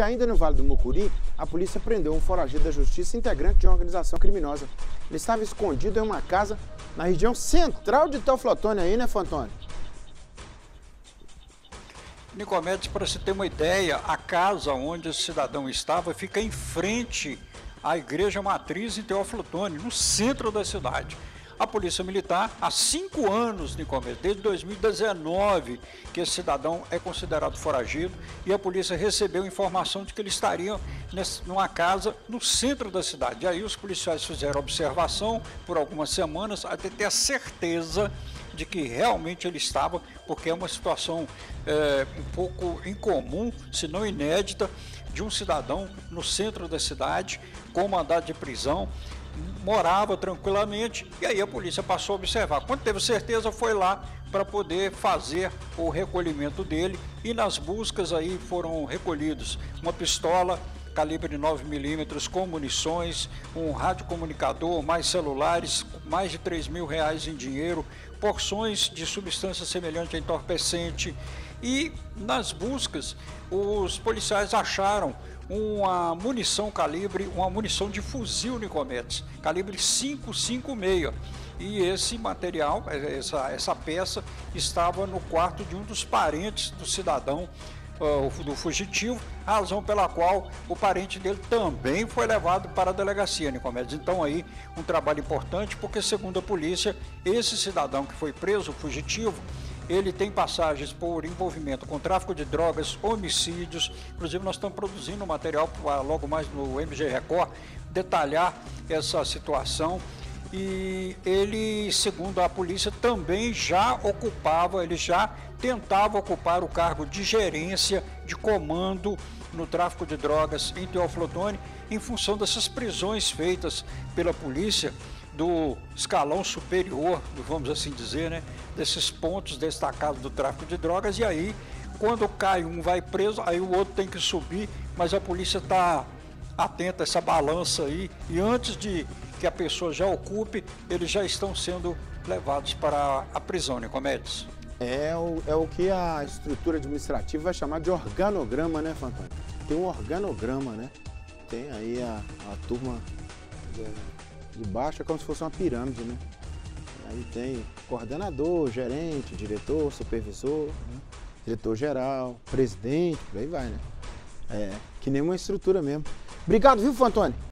porque ainda no Vale do Mucuri, a polícia prendeu um foragido da justiça integrante de uma organização criminosa. Ele estava escondido em uma casa na região central de Teoflotone aí, né, Fantônio? Nicomedes, para você ter uma ideia, a casa onde esse cidadão estava fica em frente à igreja matriz em Teoflotone, no centro da cidade a Polícia Militar há cinco anos, Nicomedes, desde 2019, que esse cidadão é considerado foragido e a polícia recebeu informação de que ele estaria numa casa no centro da cidade. E aí os policiais fizeram observação por algumas semanas até ter a certeza de que realmente ele estava, porque é uma situação é, um pouco incomum, se não inédita, de um cidadão no centro da cidade com mandado de prisão morava tranquilamente e aí a polícia passou a observar. Quando teve certeza, foi lá para poder fazer o recolhimento dele e nas buscas aí foram recolhidos uma pistola calibre 9mm com munições, um radiocomunicador, mais celulares, mais de 3 mil reais em dinheiro, porções de substância semelhante a entorpecente e nas buscas os policiais acharam uma munição calibre, uma munição de fuzil Nicomedes, calibre 556. E esse material, essa, essa peça, estava no quarto de um dos parentes do cidadão uh, do fugitivo, razão pela qual o parente dele também foi levado para a delegacia, Nicomedes. Então aí um trabalho importante, porque segundo a polícia, esse cidadão que foi preso, fugitivo, ele tem passagens por envolvimento com tráfico de drogas, homicídios. Inclusive, nós estamos produzindo material para logo mais no MG Record detalhar essa situação. E ele, segundo a polícia, também já ocupava, ele já tentava ocupar o cargo de gerência, de comando no tráfico de drogas em Teoflotone, em função dessas prisões feitas pela polícia do escalão superior, vamos assim dizer, né, desses pontos destacados do tráfico de drogas, e aí, quando cai um, vai preso, aí o outro tem que subir, mas a polícia está atenta a essa balança aí, e antes de que a pessoa já ocupe, eles já estão sendo levados para a prisão, Nicomedes. É o, é o que a estrutura administrativa vai chamar de organograma, né, Fantônio? Tem um organograma, né? Tem aí a, a turma de baixo é como se fosse uma pirâmide, né? Aí tem coordenador, gerente, diretor, supervisor, né? diretor-geral, presidente, por aí vai, né? É, que nem uma estrutura mesmo. Obrigado, viu, Fantônio?